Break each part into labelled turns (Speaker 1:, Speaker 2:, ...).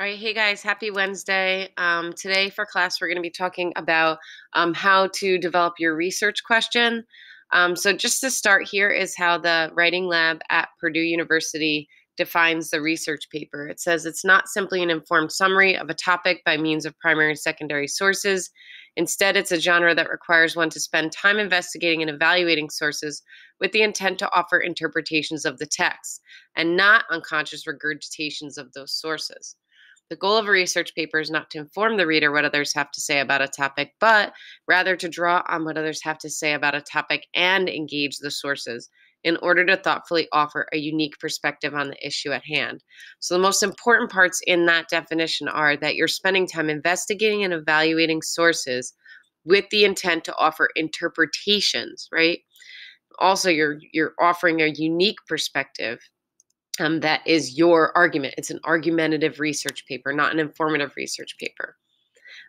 Speaker 1: All right, hey guys, happy Wednesday. Um, today for class, we're going to be talking about um, how to develop your research question. Um, so, just to start, here is how the Writing Lab at Purdue University defines the research paper. It says it's not simply an informed summary of a topic by means of primary and secondary sources. Instead, it's a genre that requires one to spend time investigating and evaluating sources with the intent to offer interpretations of the text and not unconscious regurgitations of those sources. The goal of a research paper is not to inform the reader what others have to say about a topic, but rather to draw on what others have to say about a topic and engage the sources in order to thoughtfully offer a unique perspective on the issue at hand. So, the most important parts in that definition are that you're spending time investigating and evaluating sources with the intent to offer interpretations, right? Also, you're you're offering a unique perspective um, that is your argument. It's an argumentative research paper, not an informative research paper.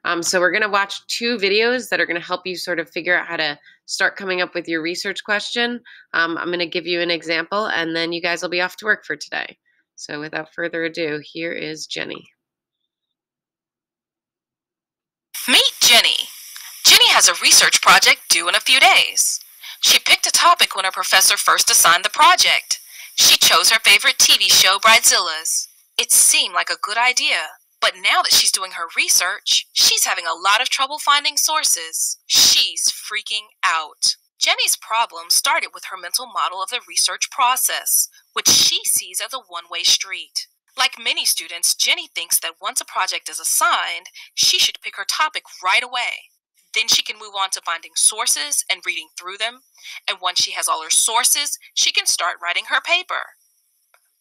Speaker 1: Um, so we're going to watch two videos that are going to help you sort of figure out how to start coming up with your research question. Um, I'm going to give you an example, and then you guys will be off to work for today. So without further ado, here is Jenny.
Speaker 2: Meet Jenny. Jenny has a research project due in a few days. She picked a topic when her professor first assigned the project. She chose her favorite TV show, Bridezillas. It seemed like a good idea, but now that she's doing her research, she's having a lot of trouble finding sources. She's freaking out. Jenny's problem started with her mental model of the research process, which she sees as a one way street. Like many students, Jenny thinks that once a project is assigned, she should pick her topic right away. Then she can move on to finding sources and reading through them. And once she has all her sources, she can start writing her paper.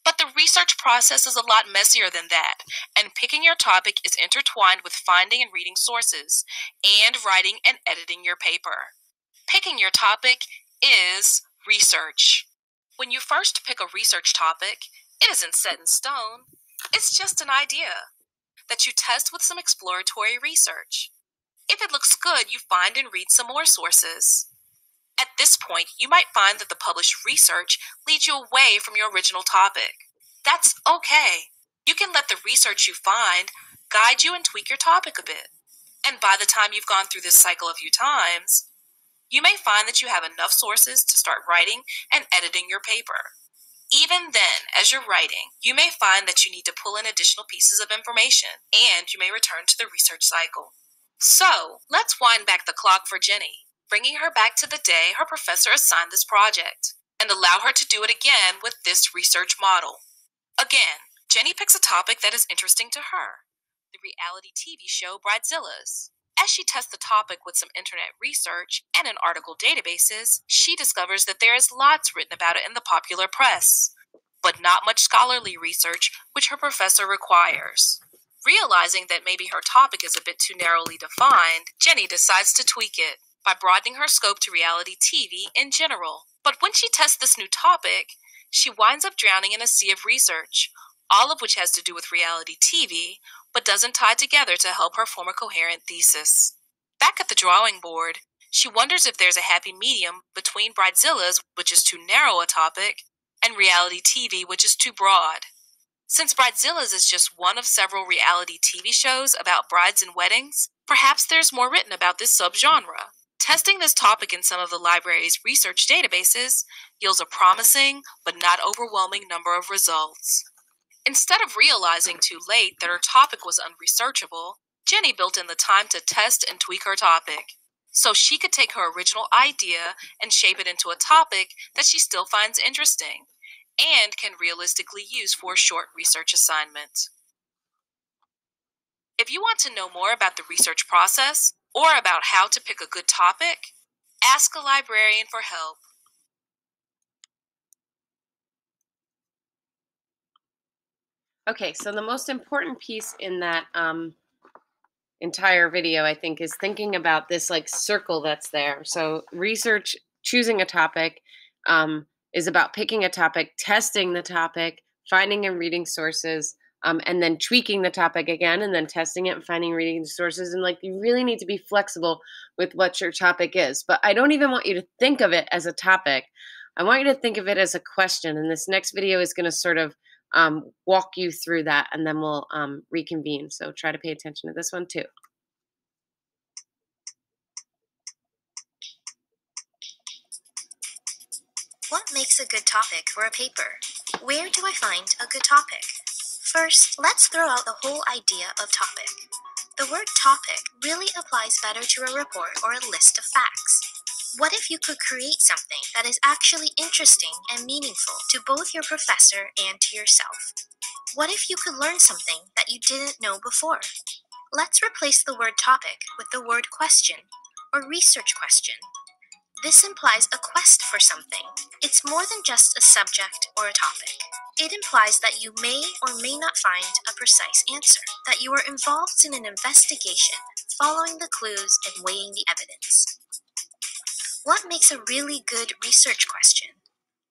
Speaker 2: But the research process is a lot messier than that, and picking your topic is intertwined with finding and reading sources, and writing and editing your paper. Picking your topic is research. When you first pick a research topic, it isn't set in stone, it's just an idea that you test with some exploratory research. If it looks good, you find and read some more sources. At this point, you might find that the published research leads you away from your original topic. That's okay. You can let the research you find guide you and tweak your topic a bit. And by the time you've gone through this cycle a few times, you may find that you have enough sources to start writing and editing your paper. Even then, as you're writing, you may find that you need to pull in additional pieces of information, and you may return to the research cycle. So, let's wind back the clock for Jenny, bringing her back to the day her professor assigned this project, and allow her to do it again with this research model. Again, Jenny picks a topic that is interesting to her the reality TV show Bridezillas. As she tests the topic with some internet research and in article databases, she discovers that there is lots written about it in the popular press, but not much scholarly research which her professor requires. Realizing that maybe her topic is a bit too narrowly defined, Jenny decides to tweak it by broadening her scope to reality TV in general. But when she tests this new topic, she winds up drowning in a sea of research, all of which has to do with reality TV, but doesn't tie together to help her form a coherent thesis. Back at the drawing board, she wonders if there's a happy medium between Bridezillas, which is too narrow a topic, and reality TV, which is too broad. Since Bridezillas is just one of several reality TV shows about brides and weddings, perhaps there's more written about this subgenre. Testing this topic in some of the library's research databases yields a promising but not overwhelming number of results. Instead of realizing too late that her topic was unresearchable, Jenny built in the time to test and tweak her topic so she could take her original idea and shape it into a topic that she still finds interesting and can realistically use for short research assignment. If you want to know more about the research process or about how to pick a good topic, ask a librarian for help.
Speaker 1: Okay, so the most important piece in that um, entire video, I think, is thinking about this like circle that's there. So, research, choosing a topic, um, is about picking a topic, testing the topic, finding and reading sources, um, and then tweaking the topic again, and then testing it and finding reading sources. And like, you really need to be flexible with what your topic is. But I don't even want you to think of it as a topic. I want you to think of it as a question. And this next video is going to sort of um, walk you through that and then we'll um, reconvene. So try to pay attention to this one too.
Speaker 3: What makes a good topic for a paper? Where do I find a good topic? First, let's throw out the whole idea of topic. The word topic really applies better to a report or a list of facts. What if you could create something that is actually interesting and meaningful to both your professor and to yourself? What if you could learn something that you didn't know before? Let's replace the word topic with the word question or research question. This implies a quest for something. It's more than just a subject or a topic. It implies that you may or may not find a precise answer, that you are involved in an investigation, following the clues and weighing the evidence. What makes a really good research question?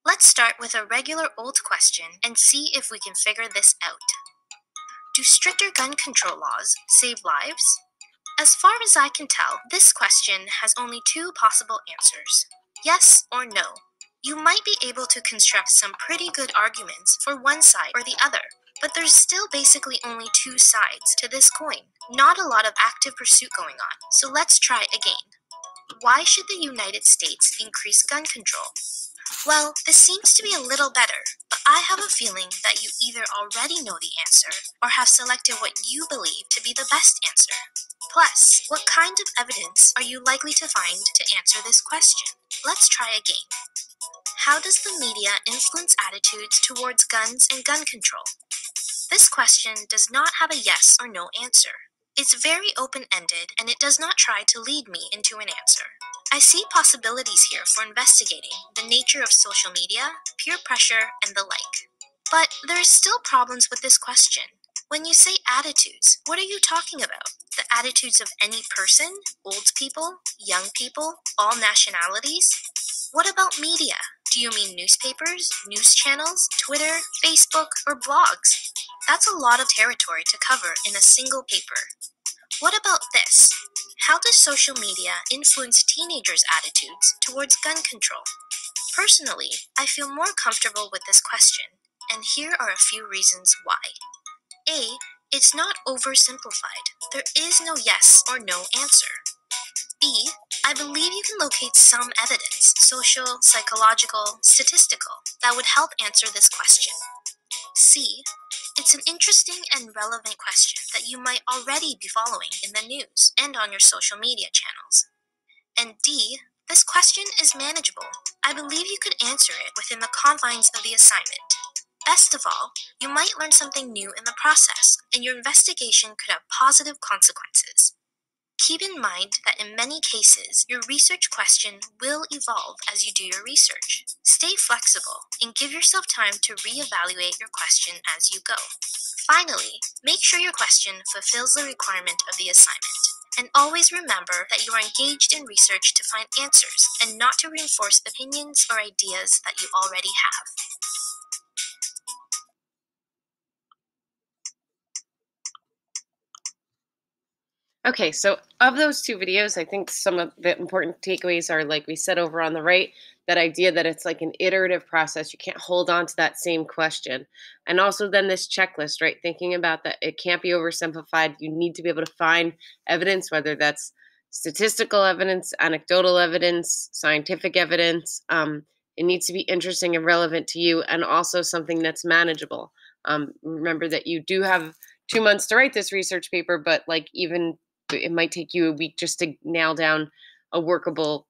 Speaker 3: Let's start with a regular old question and see if we can figure this out. Do stricter gun control laws save lives? As far as I can tell, this question has only two possible answers yes or no. You might be able to construct some pretty good arguments for one side or the other, but there's still basically only two sides to this coin. Not a lot of active pursuit going on, so let's try again. Why should the United States increase gun control? Well, this seems to be a little better, but I have a feeling that you either already know the answer or have selected what you believe to be the best answer. Plus, what kind of evidence are you likely to find to answer this question? Let's try again. How does the media influence attitudes towards guns and gun control? This question does not have a yes or no answer. It's very open ended and it does not try to lead me into an answer. I see possibilities here for investigating the nature of social media, peer pressure, and the like. But there are still problems with this question. When you say attitudes, what are you talking about? The attitudes of any person? Old people? Young people? All nationalities? What about media? Do you mean newspapers, news channels, Twitter, Facebook, or blogs? That's a lot of territory to cover in a single paper. What about this? How does social media influence teenagers' attitudes towards gun control? Personally, I feel more comfortable with this question, and here are a few reasons why. A. It's not oversimplified. There is no yes or no answer. B. I believe you can locate some evidence, social, psychological, statistical, that would help answer this question. C. It's an interesting and relevant question that you might already be following in the news and on your social media channels. And D, this question is manageable. I believe you could answer it within the confines of the assignment. Best of all, you might learn something new in the process, and your investigation could have positive consequences. Keep in mind that in many cases, your research question will evolve as you do your research. Stay flexible and give yourself time to reevaluate your question as you go. Finally, make sure your question fulfills the requirement of the assignment. And always remember that you are engaged in research to find answers and not to reinforce opinions or ideas that you already have.
Speaker 1: Okay, so of those two videos, I think some of the important takeaways are like we said over on the right, that idea that it's like an iterative process. You can't hold on to that same question. And also then this checklist, right? Thinking about that it can't be oversimplified. You need to be able to find evidence, whether that's statistical evidence, anecdotal evidence, scientific evidence. Um, it needs to be interesting and relevant to you and also something that's manageable. Um, remember that you do have two months to write this research paper, but like even it might take you a week just to nail down a workable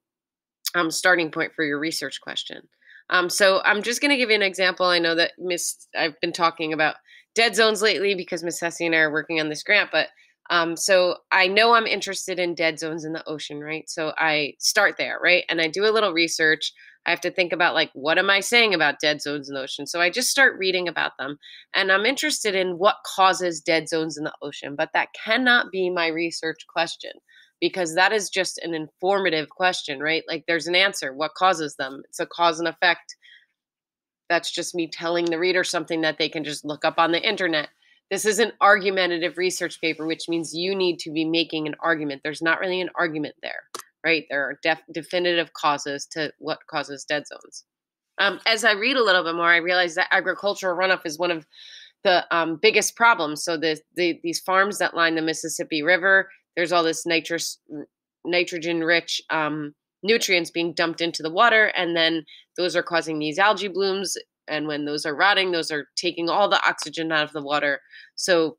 Speaker 1: um, starting point for your research question. Um, so I'm just going to give you an example. I know that Miss I've been talking about dead zones lately because Miss Hesse and I are working on this grant, but um, so I know I'm interested in dead zones in the ocean, right? So I start there, right? And I do a little research. I have to think about like what am I saying about dead zones in the ocean? So I just start reading about them. And I'm interested in what causes dead zones in the ocean, but that cannot be my research question because that is just an informative question, right? Like there's an answer. What causes them? It's a cause and effect. That's just me telling the reader something that they can just look up on the internet. This is an argumentative research paper, which means you need to be making an argument. There's not really an argument there, right? There are def- definitive causes to what causes dead zones. Um, as I read a little bit more, I realize that agricultural runoff is one of the um, biggest problems. So the, the these farms that line the Mississippi River, there's all this nitrous nitrogen rich um, nutrients being dumped into the water, and then those are causing these algae blooms. And when those are rotting, those are taking all the oxygen out of the water. So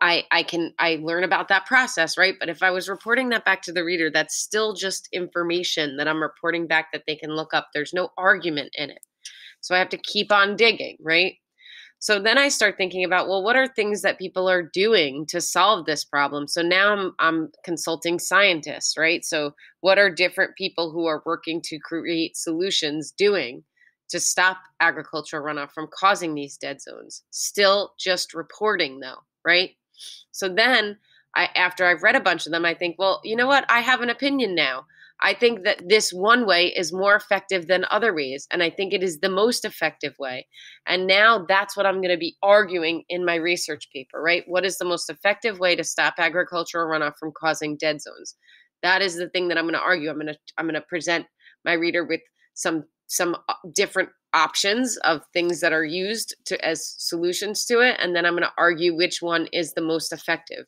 Speaker 1: I I can I learn about that process, right? But if I was reporting that back to the reader, that's still just information that I'm reporting back that they can look up. There's no argument in it. So I have to keep on digging, right? So then I start thinking about, well, what are things that people are doing to solve this problem? So now I'm, I'm consulting scientists, right? So what are different people who are working to create solutions doing to stop agricultural runoff from causing these dead zones? Still just reporting though, right? So then I, after I've read a bunch of them, I think, well, you know what? I have an opinion now. I think that this one way is more effective than other ways. And I think it is the most effective way. And now that's what I'm going to be arguing in my research paper, right? What is the most effective way to stop agricultural runoff from causing dead zones? That is the thing that I'm going to argue. I'm going to I'm going to present my reader with some some uh, different options of things that are used to as solutions to it and then I'm going to argue which one is the most effective.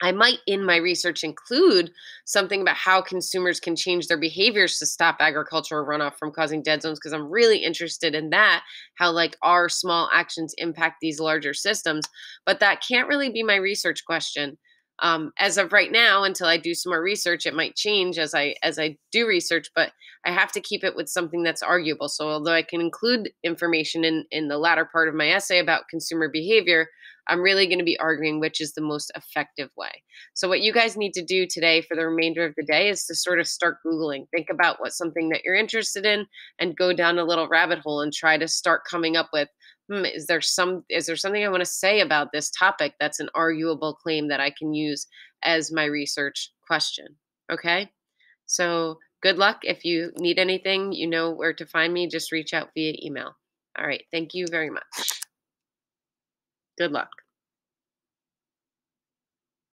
Speaker 1: I might in my research include something about how consumers can change their behaviors to stop agricultural runoff from causing dead zones because I'm really interested in that how like our small actions impact these larger systems but that can't really be my research question um, as of right now until i do some more research it might change as i as i do research but i have to keep it with something that's arguable. So although i can include information in in the latter part of my essay about consumer behavior I'm really going to be arguing which is the most effective way. So, what you guys need to do today for the remainder of the day is to sort of start Googling, think about what's something that you're interested in, and go down a little rabbit hole and try to start coming up with hmm, is there some is there something I want to say about this topic that's an arguable claim that I can use as my research question? Okay. So, good luck. If you need anything, you know where to find me. Just reach out via email. All right. Thank you very much. Good luck.